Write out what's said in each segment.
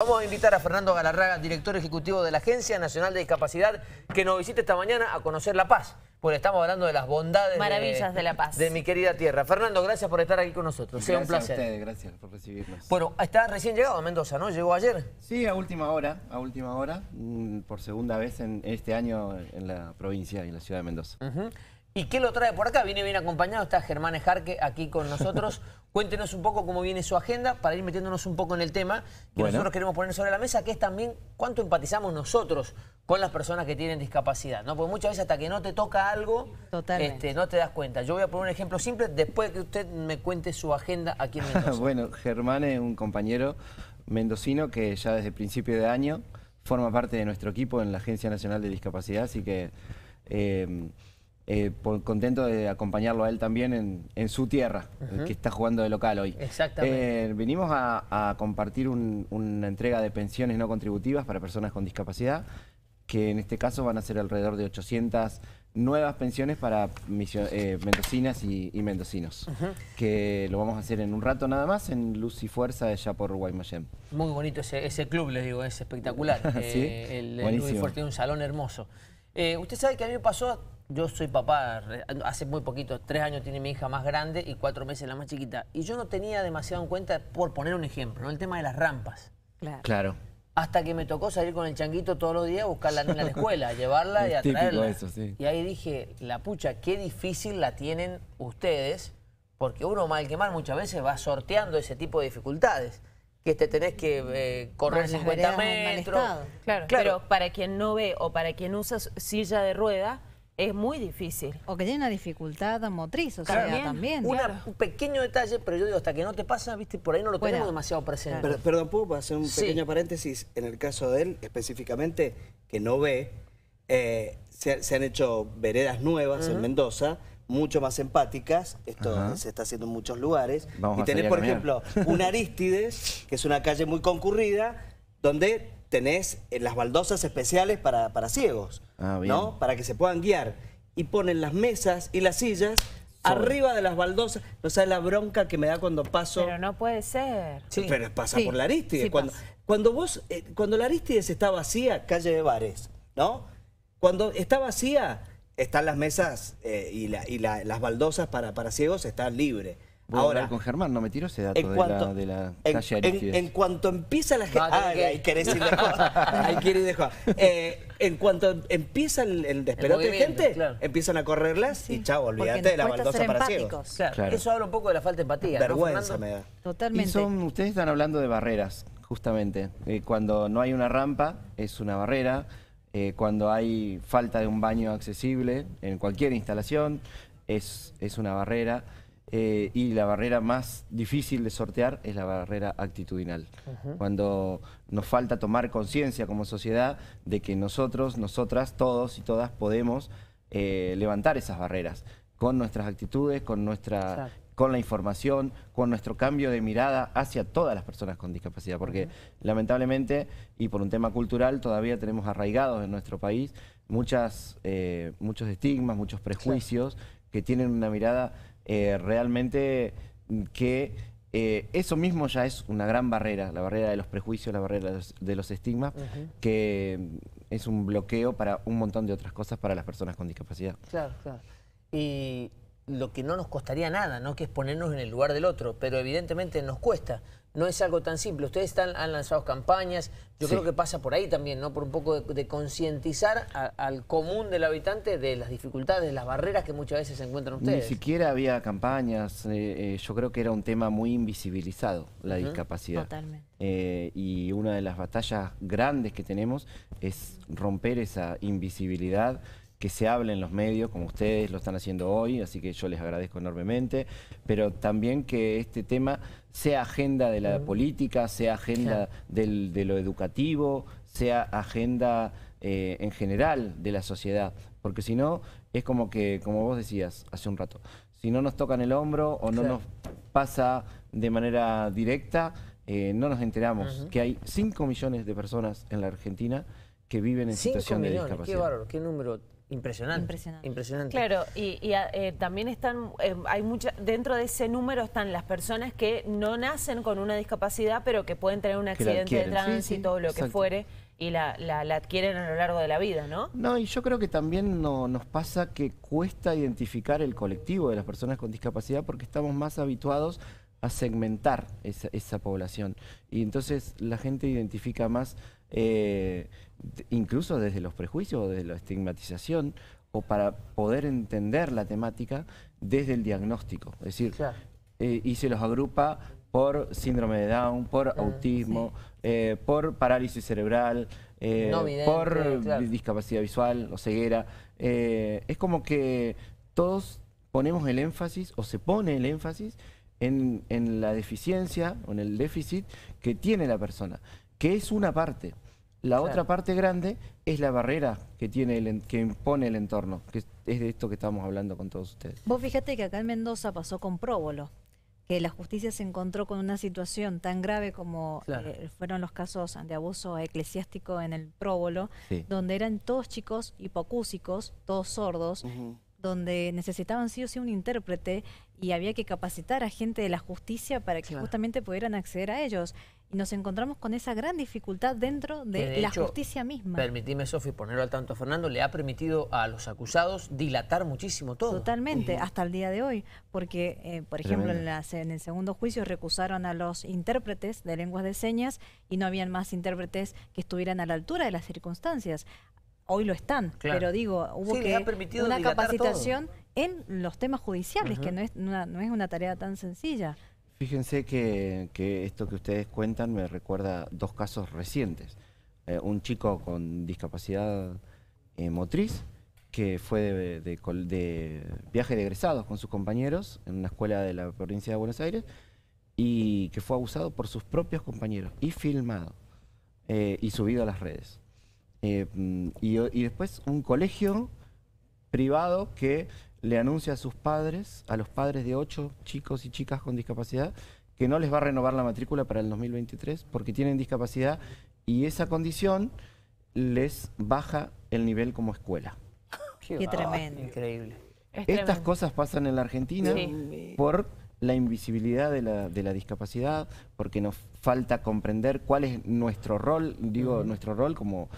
Vamos a invitar a Fernando Galarraga, director ejecutivo de la Agencia Nacional de Discapacidad, que nos visite esta mañana a conocer La Paz, porque estamos hablando de las bondades Maravillas de La Paz. de mi querida tierra. Fernando, gracias por estar aquí con nosotros. Sea un Gracias placer. a ustedes, gracias por recibirnos. Bueno, está recién llegado a Mendoza, ¿no? Llegó ayer. Sí, a última hora, a última hora, mm, por segunda vez en este año en la provincia y en la ciudad de Mendoza. ¿Y qué lo trae por acá? Viene bien acompañado, está Germán Ejarque aquí con nosotros. Cuéntenos un poco cómo viene su agenda para ir metiéndonos un poco en el tema que Bueno. nosotros queremos poner sobre la mesa, que es también cuánto empatizamos nosotros con las personas que tienen discapacidad, ¿no? Porque muchas veces hasta que no te toca algo, este, no te das cuenta. Yo voy a poner un ejemplo simple después de que usted me cuente su agenda aquí en Mendoza. bueno, Germán es un compañero mendocino que ya desde principio de año forma parte de nuestro equipo en la Agencia Nacional de Discapacidad, así que eh, eh, por- contento de acompañarlo a él también en, en su tierra, el que está jugando de local hoy. Exactamente. Eh, venimos a, a compartir un- una entrega de pensiones no contributivas para personas con discapacidad, que en este caso van a ser alrededor de 800 nuevas pensiones para eh, mendocinas y, y mendocinos, que lo vamos a hacer en un rato nada más en Luz y Fuerza allá por Guaymallén. Muy bonito ese, ese club, les digo, es espectacular. Sí, Eh, el, el buenísimo. Luis Fuerte tiene un salón hermoso. Eh, usted sabe que a mí me pasó, yo soy papá, hace muy poquito, tres años tiene mi hija más grande y cuatro meses la más chiquita. Y yo no tenía demasiado en cuenta, por poner un ejemplo, ¿no? el tema de las rampas. Claro. Claro. Hasta que me tocó salir con el changuito todos los días a buscar a la nena a la escuela, llevarla y Es a típico traerla. eso, sí. Y ahí dije, la pucha, qué difícil la tienen ustedes, porque uno mal que mal muchas veces va sorteando ese tipo de dificultades. Que te tenés que eh, correr Más las 50 veredas en mal metros. estado. Claro, pero para quien no ve o para quien usa silla de rueda, es muy difícil. O que tiene una dificultad motriz, o sea, También. también. Una- un pequeño detalle, pero yo digo, hasta que no te pasa, viste, por ahí no lo tenemos demasiado presente. Per- perdón, ¿puedo hacer un Sí. pequeño paréntesis? En el caso de él, específicamente, que no ve, eh, se, se han hecho veredas nuevas en Mendoza, mucho más empáticas. Esto Ajá. se está haciendo en muchos lugares. Vamos y a tenés, por ejemplo, una Aristides, que es una calle muy concurrida, donde tenés eh, las baldosas especiales para, para ciegos, Ah, bien. ¿no? Para que se puedan guiar. Y ponen las mesas y las sillas Sobre. arriba de las baldosas. No sabes la bronca que me da cuando paso... Pero no puede ser. Sí. Pero pasa Sí, por la Aristides. sí cuando, pasa. cuando vos, eh, cuando la Aristides está vacía, calle de bares, ¿no? Cuando está vacía, están las mesas eh, y, la- y la- las baldosas para, para ciegos están libres. Voy a Ahora, hablar con Germán, no me tiró ese dato en de, la, de la en, calle en- en cuanto empieza la gente... A tener Ah, que- ahí querés ir de joda. Ahí querés ir de joda. Eh, en cuanto empieza el, el despelote de gente, claro. empiezan a correrlas y chao, olvídate de la baldosa para ciegos. empáticos. Claro, Claro. Eso habla un poco de la falta de empatía. ¿no, Vergüenza me da. Totalmente. Y son, ustedes están hablando de barreras, justamente. Eh, cuando no hay una rampa, es una barrera. Eh, cuando hay falta de un baño accesible en cualquier instalación, es, es una barrera. Eh, y la barrera más difícil de sortear es la barrera actitudinal. Cuando nos falta tomar conciencia como sociedad de que nosotros, nosotras, todos y todas podemos eh, levantar esas barreras con nuestras actitudes, con nuestra Exacto. con la información, con nuestro cambio de mirada hacia todas las personas con discapacidad, porque lamentablemente y por un tema cultural todavía tenemos arraigados en nuestro país muchas, eh, muchos estigmas, muchos prejuicios que tienen una mirada eh, realmente que eh, eso mismo ya es una gran barrera, la barrera de los prejuicios, la barrera de los, de los estigmas, que mm, es un bloqueo para un montón de otras cosas para las personas con discapacidad. Claro, claro. Y lo que no nos costaría nada, ¿no? Que es ponernos en el lugar del otro, pero evidentemente nos cuesta. No es algo tan simple. Ustedes están, han lanzado campañas, yo Sí. creo que pasa por ahí también, ¿no? Por un poco de, de concientizar a- al común del habitante de las dificultades, de las barreras que muchas veces se encuentran Ni ustedes. siquiera había campañas, eh, eh, yo creo que era un tema muy invisibilizado, la discapacidad. Totalmente. Eh, y una de las batallas grandes que tenemos es romper esa invisibilidad, que se hable en los medios, como ustedes lo están haciendo hoy, así que yo les agradezco enormemente, pero también que este tema sea agenda de la política, sea agenda del- de lo educativo, sea agenda eh, en general de la sociedad, porque si no, es como que, como vos decías hace un rato, si no nos tocan el hombro o no Claro. nos pasa de manera directa, eh, no nos enteramos que hay 5 millones de personas en la Argentina que viven en situación de qué discapacidad. bárbaro, qué número impresionante. Impresionante. Impresionante. Claro, y, y, eh, también están, eh, hay mucha, dentro de ese número están las personas que no nacen con una discapacidad, pero que pueden tener un accidente de. Sí, tránsito sí, o lo que fuere, y la, la- la adquieren a lo largo de la vida, ¿no? No, y yo creo que también no- nos pasa que cuesta identificar el colectivo de las personas con discapacidad porque estamos más habituados a segmentar esa, esa población. Y entonces la gente identifica más, eh, incluso desde los prejuicios o desde la estigmatización, o para poder entender la temática desde el diagnóstico. Es decir, Claro. eh, y se los agrupa por síndrome de Down, por autismo, eh, por parálisis cerebral, eh, No vidente, por claro. discapacidad visual o ceguera. Es como que todos ponemos el énfasis o se pone el énfasis en, en la deficiencia o en el déficit que tiene la persona, que es una parte. La Claro. otra parte grande es la barrera que tiene el, en- que impone el entorno, que es de esto que estamos hablando con todos ustedes. Vos fíjate que acá en Mendoza pasó con Próbolo, que la justicia se encontró con una situación tan grave como Claro. eh, fueron los casos de abuso eclesiástico en el Próbolo, Sí. donde eran todos chicos hipocúsicos, todos sordos, donde necesitaban sí o sí un intérprete y había que capacitar a gente de la justicia para que Claro. justamente pudieran acceder a ellos. Y nos encontramos con esa gran dificultad dentro de, la hecho, justicia misma. Permitime, Sofi, ponerlo al tanto a Fernando, le ha permitido a los acusados dilatar muchísimo todo. Totalmente, hasta el día de hoy, porque, eh, por ejemplo, en, las- en el segundo juicio recusaron a los intérpretes de lenguas de señas y no habían más intérpretes que estuvieran a la altura de las circunstancias. Hoy lo están, Claro. pero digo, hubo Sí, que ha permitido una capacitación en los temas judiciales, que no es, una, no es una tarea tan sencilla. Fíjense que, que esto que ustedes cuentan me recuerda dos casos recientes. Eh, un chico con discapacidad eh, motriz que fue de, de col- de viaje de egresados con sus compañeros en una escuela de la provincia de Buenos Aires y que fue abusado por sus propios compañeros y filmado eh, y subido a las redes. Eh, mm, y, después un colegio privado que le anuncia a sus padres, a los padres de ocho chicos y chicas con discapacidad, que no les va a renovar la matrícula para el 2023 porque tienen discapacidad y esa condición les baja el nivel como escuela. Qué tremendo. Increíble. Es Estas tremendo. cosas pasan en la Argentina Sí. por la invisibilidad de la, de la discapacidad, porque nos falta comprender cuál es nuestro rol, digo, nuestro rol como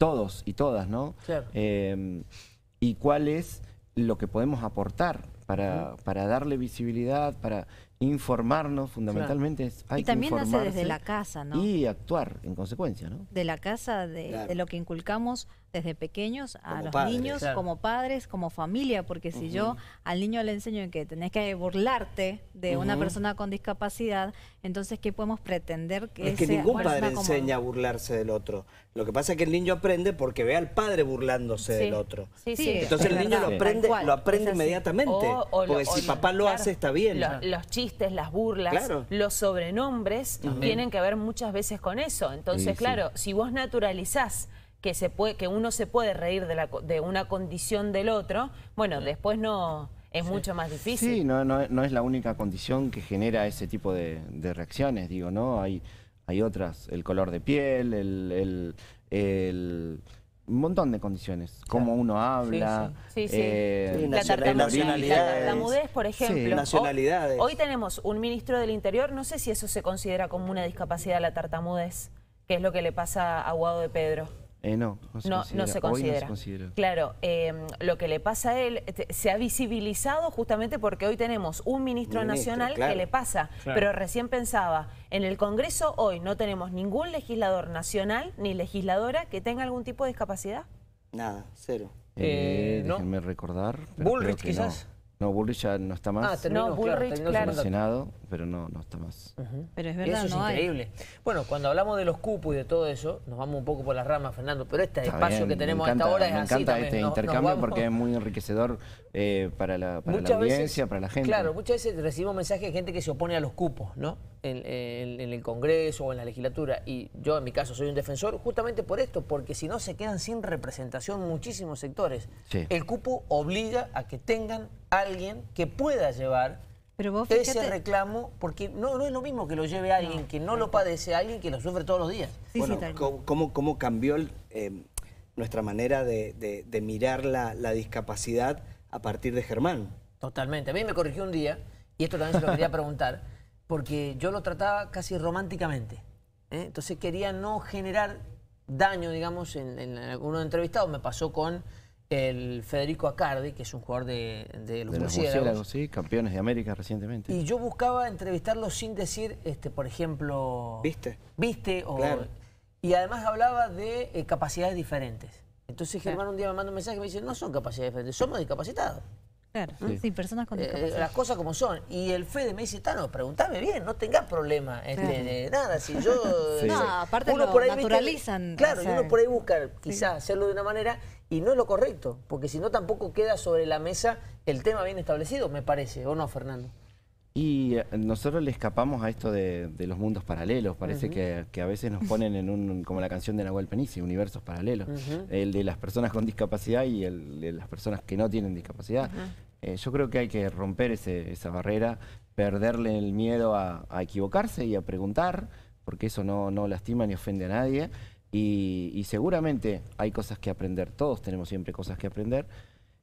todos y todas, ¿no? Claro. Eh, y cuál es lo que podemos aportar para, para darle visibilidad, para informarnos, fundamentalmente es, hay y también que nace informarse desde la casa, ¿no? y actuar en consecuencia, ¿no? de la casa, de, Claro. de lo que inculcamos desde pequeños a Como los padres, niños, claro. como padres, como familia, porque si yo al niño le enseño que tenés que burlarte de una persona con discapacidad, entonces ¿qué podemos pretender que Es que esa ningún padre como- enseña a burlarse del otro. Lo que pasa es que el niño aprende porque ve al padre burlándose Sí. del otro. Sí, Sí. Entonces Es el niño lo aprende, lo aprende inmediatamente. O- porque si papá lo claro, hace está bien. lo- los chistes, las burlas, Claro. los sobrenombres tienen que ver muchas veces con eso. Entonces, Sí, sí. claro, si vos naturalizás que se puede, que uno se puede reír de, la, co- de una condición del otro, bueno, después no es mucho más difícil. Sí, no, no, no es la única condición que genera ese tipo de, de reacciones, digo, ¿no? Hay, hay otras, el color de piel, el, el- el- un montón de condiciones, cómo uno habla, Sí, sí. eh, La nacional- tartamudez, la nacionalidades. tartamudez, por Sí. ejemplo. Nacionalidades. Hoy, hoy tenemos un ministro del Interior, no sé si eso se considera como una discapacidad la tartamudez, que es lo que le pasa a Guado de Pedro. Eh, no, no se No, considera. no se Hoy no considera. se considera. Claro, eh, lo que le pasa a él te- se ha visibilizado justamente porque hoy tenemos un ministro, nacional claro. que le pasa. Pero recién pensaba, en el Congreso hoy no tenemos ningún legislador nacional ni legisladora que tenga algún tipo de discapacidad. Nada, cero. Eh, Eh, ¿no? Déjenme recordar. Bullrich, quizás. No. No, Bullrich ya no está más. Ah, terminó, No, claro, Bullrich, claro. en el mandato. Senado, pero no, no está más. Pero es Eso verdad, es no hay. increíble. Bueno, cuando hablamos de los cupos y de todo eso, nos vamos un poco por las ramas, Fernando, pero este Está espacio bien, que me tenemos a encanta- esta hora es Me así encanta también, este nos- intercambio porque es muy enriquecedor eh, para la, para la audiencia, veces- para la gente. Claro, muchas veces recibimos mensajes de gente que se opone a los cupos, ¿no? En, en- en el Congreso o en la legislatura. Y yo, en mi caso, soy un defensor justamente por esto, porque si no se quedan sin representación muchísimos sectores. Sí. El cupo obliga a que tengan alguien que pueda llevar Pero vos ese reclamo, porque no, no es lo mismo que lo lleve alguien que no lo padece, alguien que lo sufre todos los días. sí, bueno, sí. ¿cómo, cómo, cómo cambió el, eh, nuestra manera de, de- de mirar la, la discapacidad a partir de Germán. Totalmente. A mí me corrigió un día, y esto también se lo quería preguntar, porque yo lo trataba casi románticamente. ¿eh? Entonces quería no generar daño, digamos, en, en algunos entrevistados. Me pasó con el Federico Acardi, que es un jugador de, de los De los murciélagos. murciélagos, sí, campeones de América recientemente. Y yo buscaba entrevistarlo sin decir, este, por ejemplo... ¿Viste? ¿Viste? O, Claro. Y además hablaba de eh, capacidades diferentes. Entonces Germán un día me manda un mensaje y me dice, no son capacidades diferentes, somos discapacitados. Claro, Sí. sí, personas con Eh, las cosas como son. Y el Fede me dice, Tano, preguntame bien, no tengas problema. Este, de nada, si yo... Sí. No, aparte lo ¿viste? naturalizan, claro, y uno por ahí busca quizás hacerlo de una manera y no es lo correcto, porque si no tampoco queda sobre la mesa el tema bien establecido, me parece, ¿o no, Fernando? Y eh, nosotros le escapamos a esto de, de los mundos paralelos. Parece que, que a veces nos ponen en un, como la canción de Nahuel Penici, universos paralelos. El de las personas con discapacidad y el de las personas que no tienen discapacidad. Eh, yo creo que hay que romper ese- esa barrera, perderle el miedo a, a equivocarse y a preguntar, porque eso no, no lastima ni ofende a nadie. Y, y seguramente hay cosas que aprender, todos tenemos siempre cosas que aprender.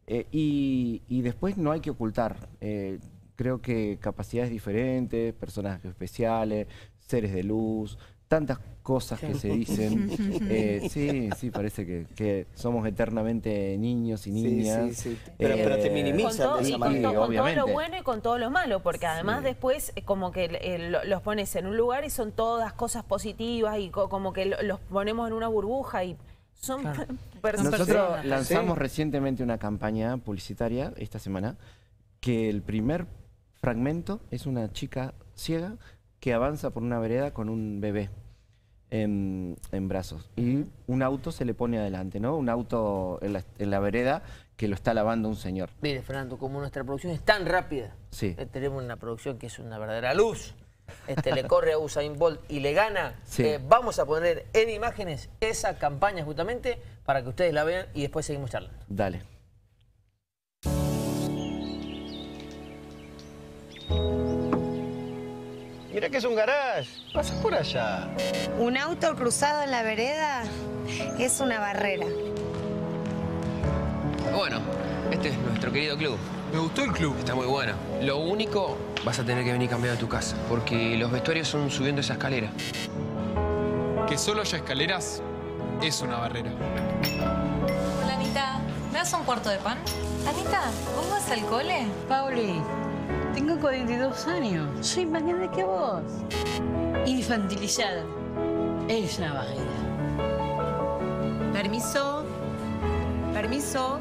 Eh, y, y después no hay que ocultar. Eh, creo que capacidades diferentes, personas especiales, seres de luz, tantas cosas que se dicen. Eh, sí, sí, parece que, que somos eternamente niños y Sí, niñas. sí, sí. Pero- pero te Eh, minimizan con todo, de esa y con, todo lo bueno y con todo lo malo, porque además Sí. después eh, como que eh, lo- los pones en un lugar y son todas cosas positivas y co- como que lo- los ponemos en una burbuja y son personas. Nosotros lanzamos Sí. recientemente una campaña publicitaria esta semana que el primer fragmento es una chica ciega que avanza por una vereda con un bebé en, en brazos y un auto se le pone adelante, ¿no? Un auto en la, en la vereda que lo está lavando un señor. Mire, Fernando, como nuestra producción es tan rápida, Sí. eh, tenemos una producción que es una verdadera luz. Este, le corre a Usain Bolt y le gana. Sí. Eh, vamos a poner en imágenes esa campaña justamente para que ustedes la vean y después seguimos charlando. Dale. Mira que es un garage. Pasa por allá. Un auto cruzado en la vereda es una barrera. Bueno, este es nuestro querido club. Me gustó el club. Está muy bueno. Lo único, vas a tener que venir cambiado a tu casa, porque los vestuarios son subiendo esa escalera. Que solo haya escaleras es una barrera. Hola, Anita. ¿Me das un cuarto de pan? Anita, ¿vos vas al cole? Pauli, tengo 42 años. Soy más grande que vos. Infantilizada. Es una barrera. Permiso. Permiso.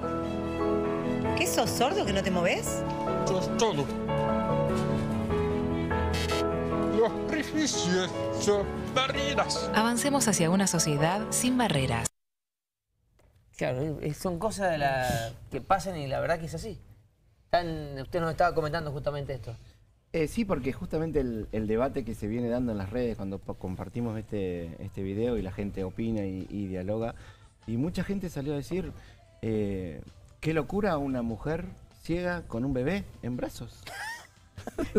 ¿Qué sos sordo que no te moves? todo. Los prejuicios son barreras. Avancemos hacia una sociedad sin barreras. Claro, son cosas de la, que pasan y la verdad que es así. Tan- usted nos estaba comentando justamente esto. Eh, sí, porque justamente el, el debate que se viene dando en las redes cuando compartimos este, este video y la gente opina y, y dialoga, y mucha gente salió a decir, eh, qué locura una mujer ciega con un bebé en brazos.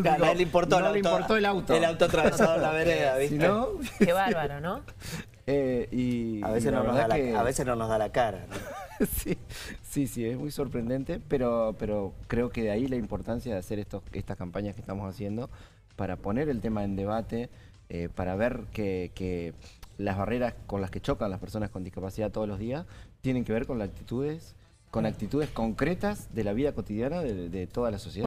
Claro, a él le importó, no el le importó el auto. El auto atravesado en la vereda, ¿viste? Si no, Qué bárbaro, ¿no? eh, y, A veces, y no nos da la, que- a veces no nos da la cara. ¿no? sí, sí, sí, es muy sorprendente, pero, pero creo que de ahí la importancia de hacer estos, estas campañas que estamos haciendo para poner el tema en debate, eh, para ver que, que las barreras con las que chocan las personas con discapacidad todos los días tienen que ver con las actitudes, con actitudes concretas de la vida cotidiana de, de toda la sociedad.